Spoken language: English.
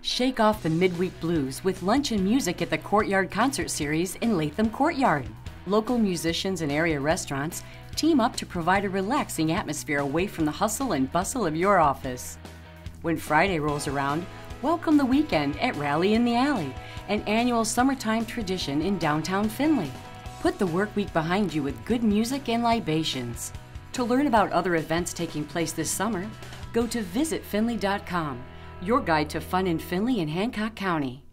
Shake off the midweek blues with lunch and music at the Courtyard Concert Series in Latham Courtyard. Local musicians and area restaurants team up to provide a relaxing atmosphere away from the hustle and bustle of your office. When Friday rolls around, welcome the weekend at Rally in the Alley, an annual summertime tradition in downtown Findlay. Put the work week behind you with good music and libations. To learn about other events taking place this summer, go to visitfindlay.com, your guide to fun in Findlay and Hancock County.